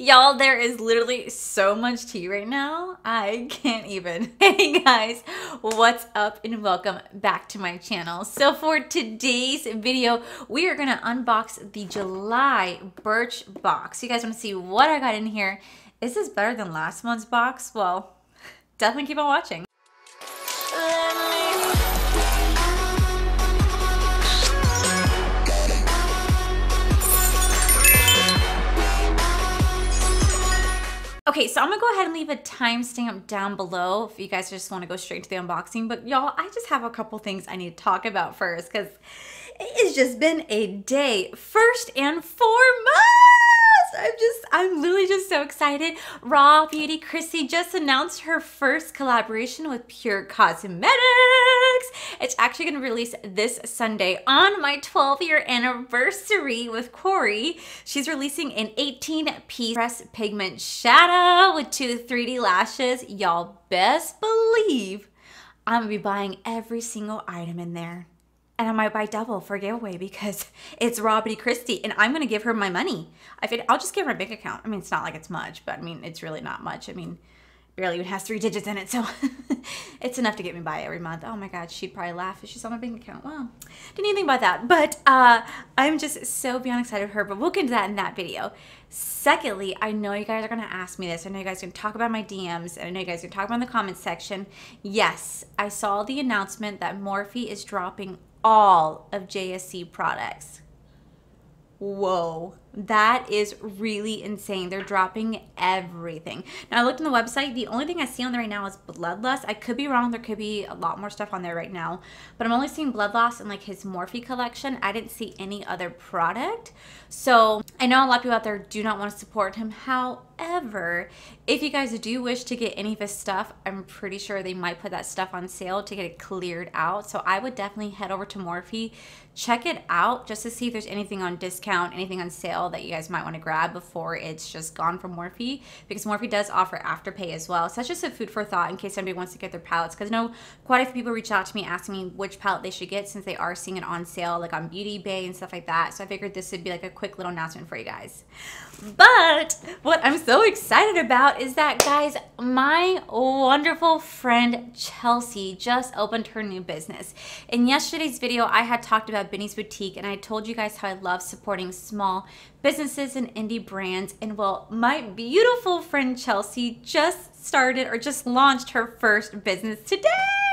Y'all, there is literally so much tea right now. I can't even. Hey guys, what's up and welcome back to my channel. So for today's video, we are gonna unbox the July Birch box. You guys wanna see what I got in here. Is this better than last month's box? Well, definitely keep on watching. Okay, so I'm gonna go ahead and leave a timestamp down below if you guys just wanna go straight to the unboxing. But y'all, I just have a couple things I need to talk about first because it's just been a day. First and foremost, I'm just, I'm literally just so excited. Raw Beauty Kristi just announced her first collaboration with PUR Cosmetics. It's actually gonna release this Sunday on my 12 year anniversary with Corey. She's releasing an 18 piece press pigment shadow with two 3D lashes. Y'all best believe I'm gonna be buying every single item in there and I might buy double for a giveaway because it's Robbie Christie and I'm gonna give her my money. I feel, I'll just give her a big account. I mean, it's not like it's much, but I mean, it's really not much. I mean, barely even has three digits in it, so it's enough to get me by every month. Oh my God, she'd probably laugh if she saw my bank account. Wow, didn't even think about that. But uh, I'm just so beyond excited for her, but we'll get into that in that video. Secondly, I know you guys are gonna ask me this. I know you guys are gonna talk about my DMs, and I know you guys are gonna talk about in the comments section. Yes, I saw the announcement that Morphe is dropping all of JSC products. Whoa, that is really insane. They're dropping everything. Now, I looked on the website. The only thing I see on there right now is Bloodlust. I could be wrong. There could be a lot more stuff on there right now. But I'm only seeing Bloodlust and like his Morphe collection. I didn't see any other product. So I know a lot of people out there do not want to support him. However, if you guys do wish to get any of his stuff, I'm pretty sure they might put that stuff on sale to get it cleared out. So I would definitely head over to Morphe, check it out just to see if there's anything on discount, anything on sale that you guys might want to grab before it's just gone from Morphe because Morphe does offer afterpay as well. So that's just a food for thought in case somebody wants to get their palettes because I know quite a few people reach out to me asking me which palette they should get since they are seeing it on sale like on Beauty Bay and stuff like that. So I figured this would be like a quick little announcement for you guys. But what I'm so excited about is that, guys, my wonderful friend Chelsea just opened her new business. In yesterday's video, I had talked about Benny's Boutique and I told you guys how I love supporting small businesses and indie brands. And well, my beautiful friend Chelsea just started or just launched her first business today.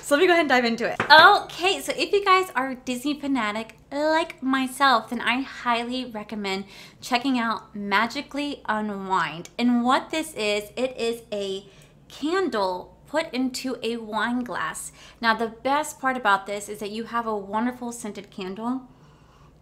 So let me go ahead and dive into it. Okay, so if you guys are Disney fanatic like myself, then I highly recommend checking out Magically Unwined. And what this is, it is a candle put into a wine glass. Now the best part about this is that you have a wonderful scented candle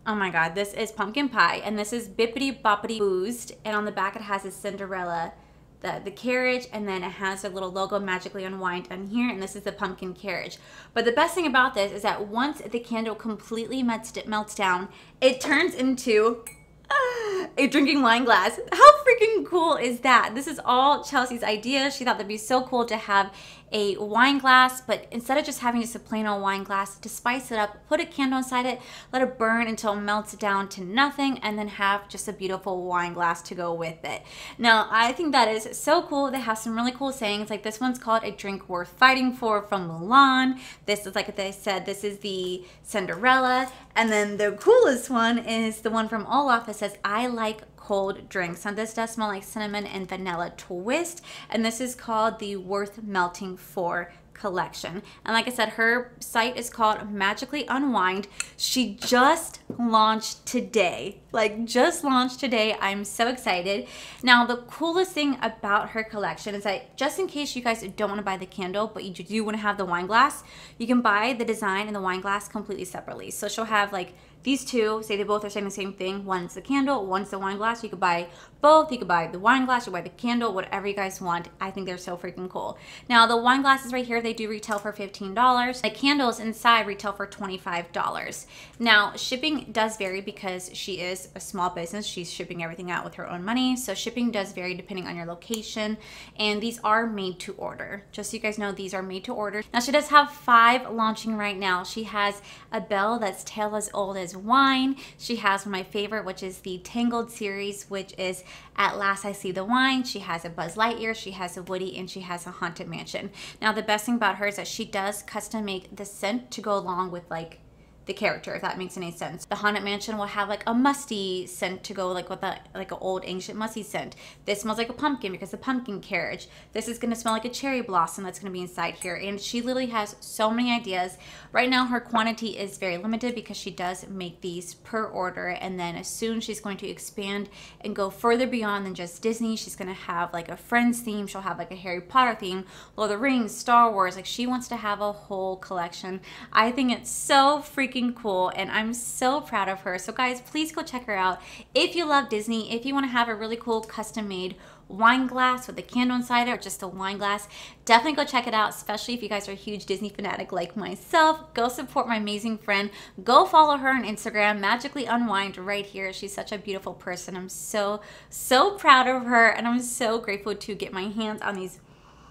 Oh my god, this is pumpkin pie, and this is Bippity Boppity Boozed, and on the back it has a Cinderella, the, the carriage, and then it has a little logo magically unwined on here, and this is the pumpkin carriage. But the best thing about this is that once the candle completely melts, melts down, it turns into ah, a drinking wine glass. How freaking cool is that? This is all Chelsea's idea. She thought that'd be so cool to have a wine glass, but instead of just having just a plain old wine glass, to spice it up, put a candle inside it, let it burn until it melts down to nothing, and then have just a beautiful wine glass to go with it. Now, I think that is so cool. They have some really cool sayings, like this one's called A Drink Worth Fighting For from Mulan. This is, like they said, this is the Cinderella. And then the coolest one is the one from Olaf that says, I like cold drinks. Now this does smell like cinnamon and vanilla twist and this is called the Worth Melting For collection. And like I said, her site is called Magically Unwined. She just launched today. Like just launched today. I'm so excited. Now, the coolest thing about her collection is that just in case you guys don't want to buy the candle, but you do want to have the wine glass, you can buy the design and the wine glass completely separately. So she'll have like these two, say they both are saying the same thing. One's the candle, one's the wine glass. You could buy both. You could buy the wine glass, you buy the candle, whatever you guys want. I think they're so freaking cool. Now, the wine glasses right here, they do retail for $15. The candles inside retail for $25. Now, shipping does vary because she is a small business. She's shipping everything out with her own money. So shipping does vary depending on your location. And these are made to order. Just so you guys know, these are made to order. Now, she does have five launching right now. She has a Belle that's tail as old as wine. She has my favorite, which is the Tangled series, which is At Last I See the Wine. She has a Buzz Lightyear, she has a Woody, and she has a Haunted Mansion. Now, the best thing about her is that she does custom make the scent to go along with like the character, if that makes any sense. The Haunted Mansion will have like a musty scent to go like with a like an old ancient musty scent. This smells like a pumpkin because the pumpkin carriage. This is gonna smell like a cherry blossom that's gonna be inside here. And she literally has so many ideas. Right now her quantity is very limited because she does make these per order and then as soon she's going to expand and go further beyond than just Disney. She's gonna have like a Friends theme. She'll have like a Harry Potter theme, Lord of the Rings, Star Wars. Like she wants to have a whole collection. I think it's so freaking freaking cool and I'm so proud of her. So guys, please go check her out. If you love Disney, if you want to have a really cool custom made wine glass with a candle inside it or just a wine glass definitely go check it out especially if you guys are a huge disney fanatic like myself. Go support my amazing friend. Go follow her on instagram magically unwined right here. She's such a beautiful person. I'm so so proud of her and i'm so grateful to get my hands on these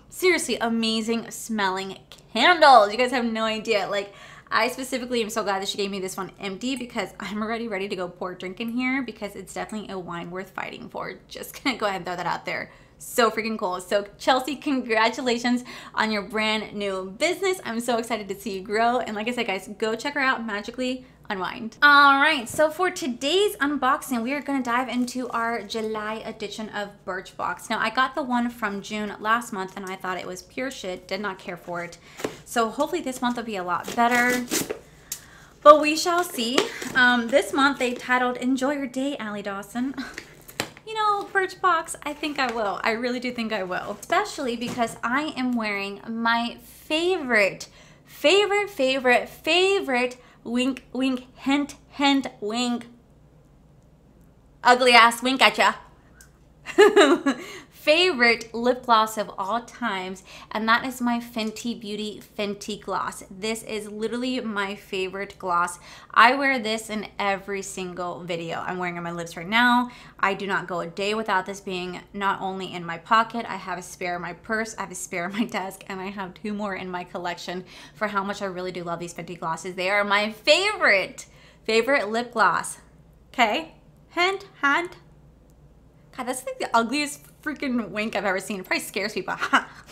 seriously amazing smelling candles. You guys have no idea like I specifically am so glad that she gave me this one empty because I'm already ready to go pour drink in here because it's definitely a wine worth fighting for. Just gonna go ahead and throw that out there. So freaking cool. So Chelsea, congratulations on your brand new business. I'm so excited to see you grow. And like I said, guys, go check her out, Magically unwined. All right, so for today's unboxing, we are gonna dive into our July edition of Birchbox. Now, I got the one from June last month and I thought it was pure shit, did not care for it. So hopefully this month will be a lot better. But we shall see. Um, this month they titled Enjoy Your Day, Allie Dawson. you know, Birchbox, I think I will. I really do think I will. Especially because I am wearing my favorite, favorite, favorite, favorite wink, wink, hint, hint, wink. Ugly ass wink at ya. favorite lip gloss of all times and that is my Fenty Beauty Fenty Gloss. This is literally my favorite gloss. I wear this in every single video. I'm wearing on my lips right now. I do not go a day without this being not only in my pocket, I have a spare in my purse, I have a spare in my desk, and I have two more in my collection for how much I really do love these Fenty glosses. They are my favorite, favorite lip gloss. Okay? Hint, hint. God, that's like the ugliest freaking wink I've ever seen. It probably scares people.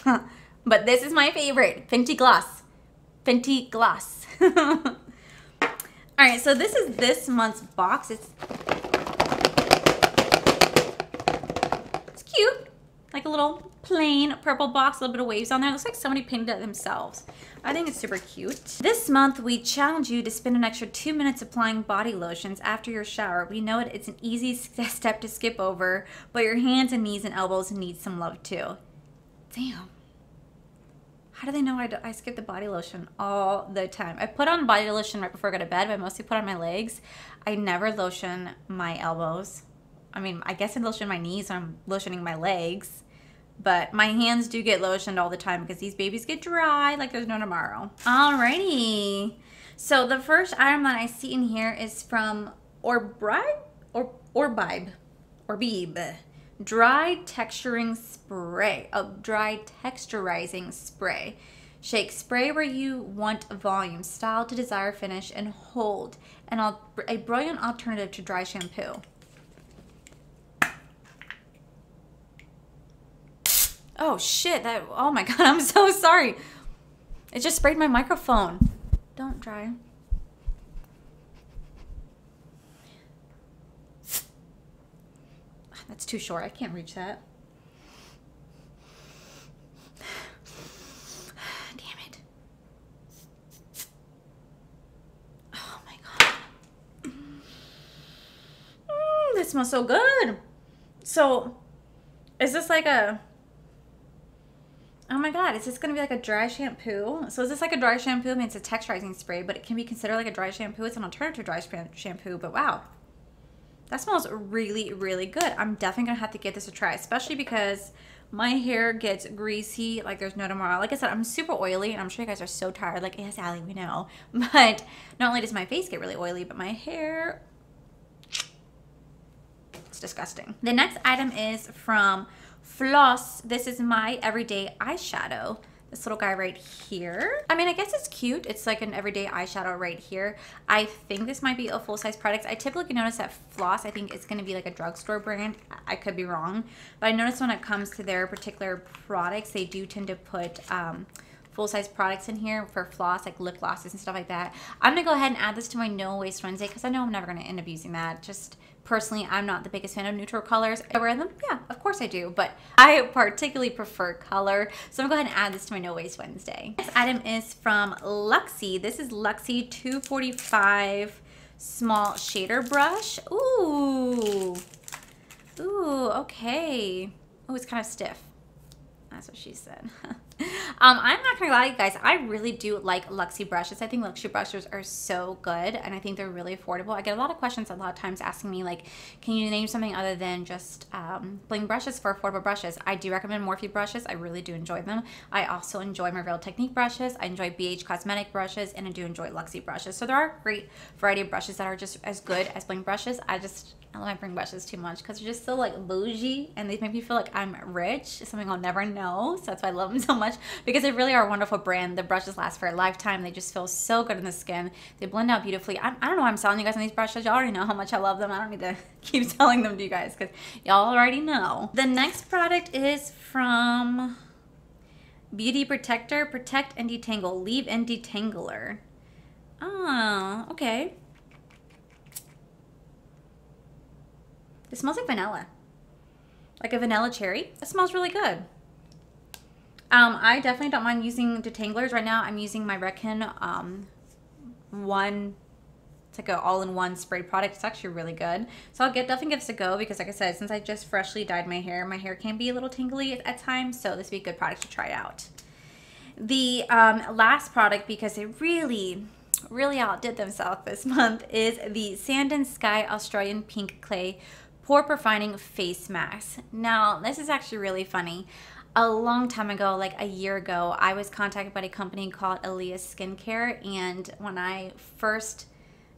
but this is my favorite. Fenty Gloss. Fenty Gloss. All right, so this is this month's box. It's, it's cute. Like a little plain purple box, a little bit of waves on there. It looks like somebody painted it themselves. I think it's super cute. This month, we challenge you to spend an extra two minutes applying body lotions after your shower. We know it's an easy step to skip over, but your hands and knees and elbows need some love too. Damn. How do they know I, do, I skip the body lotion all the time? I put on body lotion right before I go to bed, but I mostly put on my legs. I never lotion my elbows. I mean, I guess I lotion my knees I'm lotioning my legs. But my hands do get lotioned all the time because these babies get dry like there's no tomorrow. Alrighty. So the first item that I see in here is from Orbribe or Orbibe Orbibe dry texturing spray. A dry texturizing spray. Shake spray where you want volume, style to desire finish, and hold. And a brilliant alternative to dry shampoo. Oh shit, that, oh my god, I'm so sorry. It just sprayed my microphone. Don't dry. That's too short, I can't reach that. Damn it. Oh my god. Mm, this smells so good. So, is this like a Oh my god, is this gonna be like a dry shampoo? So is this like a dry shampoo? I mean, it's a texturizing spray, but it can be considered like a dry shampoo. It's an alternative to dry shampoo, but wow. That smells really, really good. I'm definitely gonna have to give this a try, especially because my hair gets greasy like there's no tomorrow. Like I said, I'm super oily and I'm sure you guys are so tired. Like, yes, Allie, we know. But not only does my face get really oily, but my hair, it's disgusting. The next item is from Floss. This is my everyday eyeshadow. this little guy right here. I mean, I guess it's cute. It's like an everyday eyeshadow right here. I think this might be a full-size product. I typically notice that Floss, I think it's going to be like a drugstore brand. I could be wrong. But I notice when it comes to their particular products, they do tend to put... Um, full-size products in here for floss, like lip glosses and stuff like that. I'm to go ahead and add this to my No Waste Wednesday because I know I'm never to end up using that. Just Personally, I'm not the biggest fan of neutral colors. I wear them? Yeah, of course I do, but I particularly prefer color. So I'm gonna go ahead and add this to my No Waste Wednesday. This item is from Luxie. This is Luxie 245 small shader brush. Ooh, ooh, okay. Oh, it's kind of stiff. That's what she said. um, I'm not gonna lie, you guys. I really do like Luxie brushes. I think Luxie brushes are so good, and I think they're really affordable. I get a lot of questions a lot of times asking me like, "Can you name something other than just um, blinged brushes for affordable brushes?" I do recommend Morphe brushes. I really do enjoy them. I also enjoy my Real Technique brushes. I enjoy BH Cosmetic brushes, and I do enjoy Luxie brushes. So there are a great variety of brushes that are just as good as blinged brushes. I just I love my blinged brushes too much because they're just so like bougie and they make me feel like I'm rich, something I'll never know. So that's why I love them so much because they really are a wonderful brand. The brushes last for a lifetime. They just feel so good in the skin. They blend out beautifully. I, I don't know why I'm selling you guys on these brushes. Y'all already know how much I love them. I don't need to keep selling them to you guys because y'all already know. The next product is from Beauty Protector. Protect and Detangle. Leave-In Detangler. Oh, okay. It smells like vanilla. Like a vanilla cherry. It smells really good. Um, I definitely don't mind using detanglers. Right now I'm using my Redken um, one, it's like an all-in-one spray product. It's actually really good. So I'll get definitely give this a go because like I said, since I just freshly dyed my hair, my hair can be a little tingly at times. So this would be a good product to try out. The um, last product, because they really, really outdid themselves this month, is the Sand and Sky Australian Pink Clay Pore Profining Face Mask. Now, this is actually really funny. A long time ago, like a year ago, I was contacted by a company called Elias Skincare, and when I first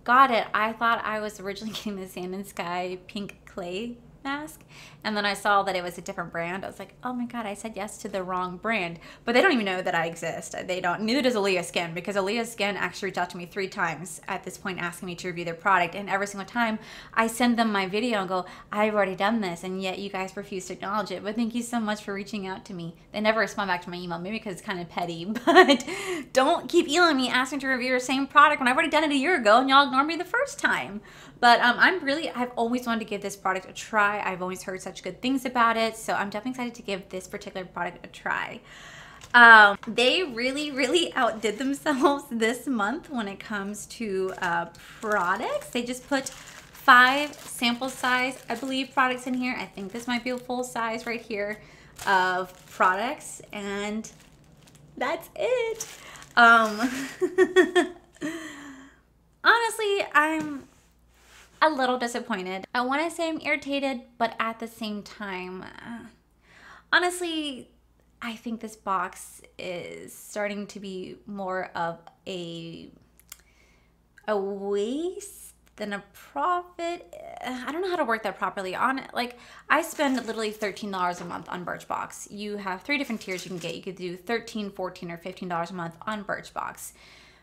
got it, I thought I was originally getting the Sand and Sky Pink Clay mask. And then I saw that it was a different brand. I was like, oh my God, I said yes to the wrong brand. But they don't even know that I exist. They don't, neither does Elias Skin because Elias Skin actually reached out to me three times at this point asking me to review their product. And every single time I send them my video and go, I've already done this. And yet you guys refuse to acknowledge it. But thank you so much for reaching out to me. They never respond back to my email, maybe because it's kind of petty. But don't keep emailing me asking to review your same product when I've already done it a year ago and y'all ignored me the first time. But um, I'm really, I've always wanted to give this product a try. I've always heard such good things about it. So I'm definitely excited to give this particular product a try. Um, they really, really outdid themselves this month when it comes to uh, products. They just put five sample size, I believe, products in here. I think this might be a full size right here of products. And that's it. Um, honestly, I'm a little disappointed. I want to say I'm irritated, but at the same time, uh, honestly, I think this box is starting to be more of a a waste than a profit. I don't know how to work that properly. On it, like I spend literally $13 a month on Birchbox. You have three different tiers you can get. You could do 13, 14 or $15 a month on Birchbox.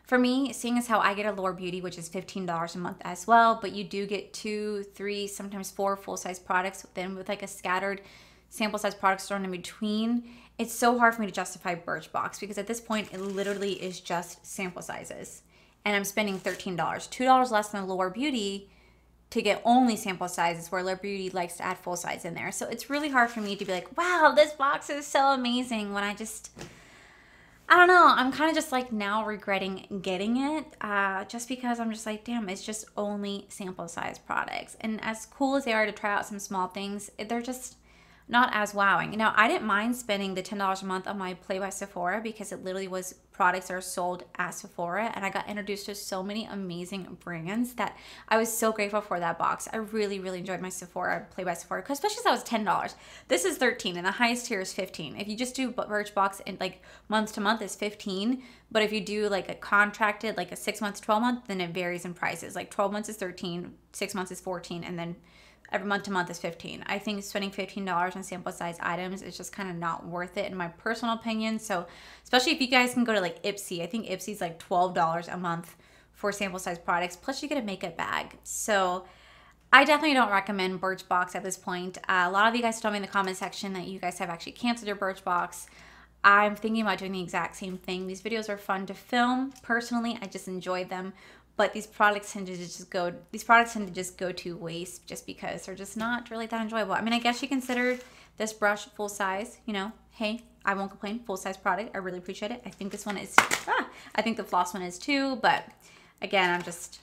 For me, seeing as how I get a Allure Beauty, which is $15 a month as well, but you do get two, three, sometimes four full-size products, then with like a scattered sample size products thrown in between, it's so hard for me to justify Birchbox because at this point, it literally is just sample sizes. And I'm spending $13, $2 less than Allure Beauty to get only sample sizes where Allure Beauty likes to add full size in there. So it's really hard for me to be like, wow, this box is so amazing when I just I don't know. I'm kind of just like now regretting getting it uh, just because I'm just like, damn, it's just only sample size products. And as cool as they are to try out some small things, they're just not as wowing. Know, I didn't mind spending the $10 a month on my Play by Sephora because it literally was products that are sold at Sephora and I got introduced to so many amazing brands that I was so grateful for that box. I really, really enjoyed my Sephora Play by Sephora, especially since that was $10. This is 13 and the highest tier is 15. If you just do Birchbox and like month to month is 15, but if you do like a contracted, like a six months, 12 month, then it varies in prices. Like 12 months is 13, six months is 14, and then every month to month is 15 i think spending $15 on sample size items is just kind of not worth it in my personal opinion so especially if you guys can go to like ipsy i think ipsy's like $12 a month for sample size products plus you get a makeup bag so I definitely don't recommend Birchbox at this point. Uh, a lot of you guys told me in the comment section that you guys have actually canceled your Birchbox. I'm thinking about doing the exact same thing. These videos are fun to film. Personally, I just enjoy them, but these products tend to just go these products tend to just go to waste just because they're just not really that enjoyable. I mean, I guess you consider this brush full size, you know. Hey, I won't complain. Full size product. I really appreciate it. I think this one is ah, I think the floss one is too, but again, I'm just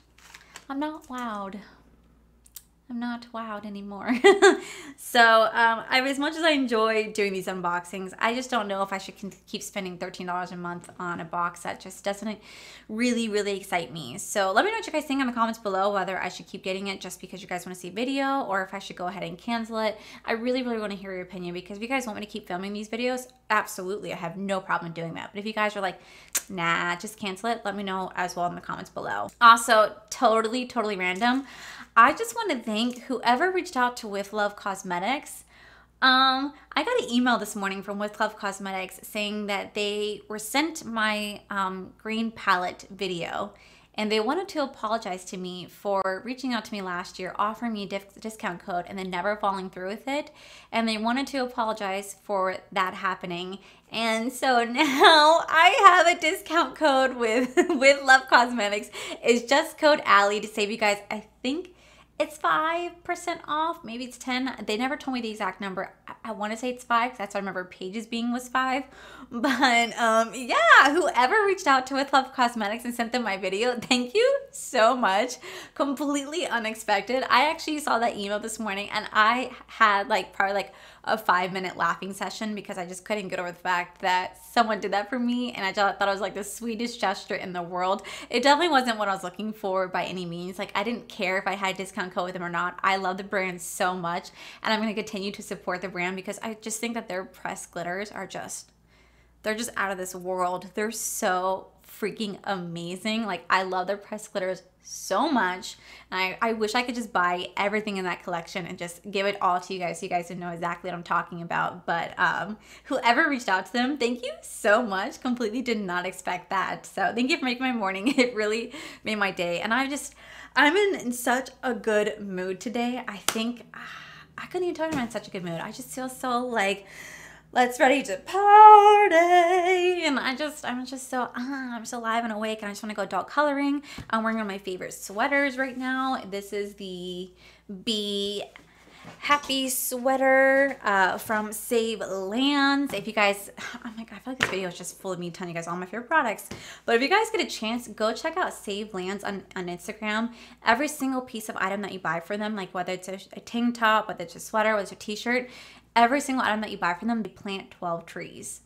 I'm not loud. I'm not wowed anymore. so um, I, as much as I enjoy doing these unboxings, I just don't know if I should keep spending $13 a month on a box that just doesn't really, really excite me. So let me know what you guys think in the comments below, whether I should keep getting it just because you guys want to see video or if I should go ahead and cancel it. I really, really want to hear your opinion because if you guys want me to keep filming these videos, absolutely, I have no problem doing that. But if you guys are like, nah, just cancel it, let me know as well in the comments below. Also, totally, totally random. I just want to thank whoever reached out to With Love Cosmetics. Um, I got an email this morning from With Love Cosmetics saying that they were sent my um, green palette video and they wanted to apologize to me for reaching out to me last year, offering me a discount code, and then never following through with it. And they wanted to apologize for that happening. And so now I have a discount code with with Love Cosmetics. It's just code Allie to save you guys. I think it's 5% off. Maybe it's 10. They never told me the exact number. I, I want to say it's 5 that's what I remember Paige's being was 5. But um, yeah, whoever reached out to With Love Cosmetics and sent them my video, thank you so much. Completely unexpected. I actually saw that email this morning and I had like probably like a five minute laughing session because I just couldn't get over the fact that someone did that for me and I thought it was like the sweetest gesture in the world. It definitely wasn't what I was looking for by any means. Like I didn't care if I had discount code with them or not. I love the brand so much and I'm going to continue to support the brand because I just think that their pressed glitters are just they're just out of this world. They're so freaking amazing. Like I love their pressed glitters so much. And I, I wish I could just buy everything in that collection and just give it all to you guys so you guys would know exactly what I'm talking about. But um, whoever reached out to them, thank you so much. Completely did not expect that. So thank you for making my morning. It really made my day. And I just, I'm in, in such a good mood today. I think, ah, I couldn't even tell you I'm in such a good mood. I just feel so like, let's ready to party. And I just, I'm just so, uh, I'm so alive and awake and I just want to go adult coloring. I'm wearing one of my favorite sweaters right now. This is the Be Happy sweater uh, from Save Lands. If you guys, oh my God, I feel like this video is just full of me telling you guys all my favorite products. But if you guys get a chance, go check out Save Lands on, on Instagram. Every single piece of item that you buy for them, like whether it's a, a tank top, whether it's a sweater, whether it's a t-shirt, every single item that you buy from them, they plant 12 trees.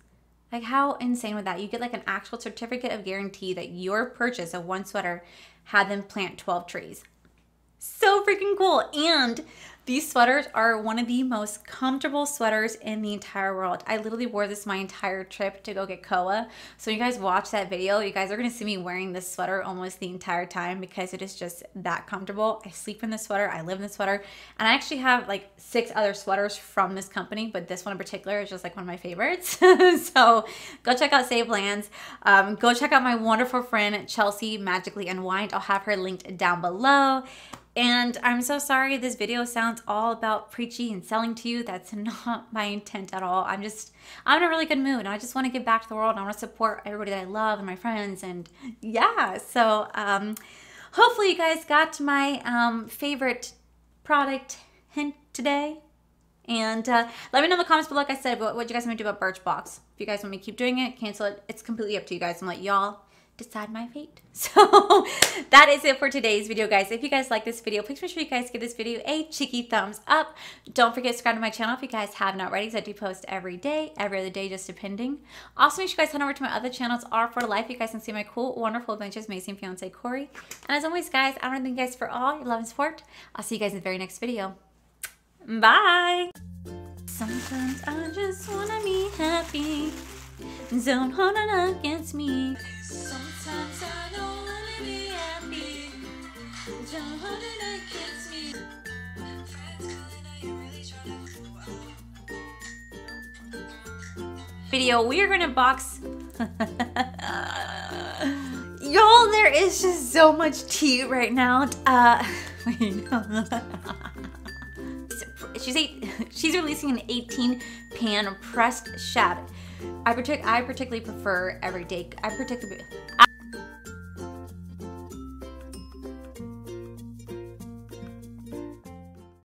Like how insane would that? You get like an actual certificate of guarantee that your purchase of one sweater had them plant 12 trees. So freaking cool. And these sweaters are one of the most comfortable sweaters in the entire world. I literally wore this my entire trip to go get Koa. So you guys watch that video, you guys are gonna see me wearing this sweater almost the entire time because it is just that comfortable. I sleep in this sweater, I live in this sweater, and I actually have like six other sweaters from this company, but this one in particular is just like one of my favorites. so go check out Save Lands. Um, go check out my wonderful friend Chelsea Magically Unwined. I'll have her linked down below. And I'm so sorry this video sounds all about preachy and selling to you. That's not my intent at all. I'm just, I'm in a really good mood. I just want to give back to the world. I want to support everybody that I love and my friends. And yeah, so um, hopefully you guys got my um, favorite product hint today. And uh, let me know in the comments below, like I said, what, what you guys want to do about Birchbox. If you guys want me to keep doing it, cancel it. It's completely up to you guys. I'm like, y'all decide my fate. So that is it for today's video, guys. If you guys like this video, please make sure you guys give this video a cheeky thumbs up. Don't forget to subscribe to my channel if you guys have not already, because I do post every day, every other day, just depending. Also, make sure you guys head over to my other channels, R for Life. You guys can see my cool, wonderful adventures, amazing fiance, Corey. And as always, guys, I want to thank you guys for all your love and support. I'll see you guys in the very next video. Bye! Sometimes I just want to be happy. Don't hold it against video, we are gonna box. Y'all, there is just so much tea right now. Uh, she's eight, she's releasing an 18 pan pressed shad. I partic I particularly prefer everyday. I particularly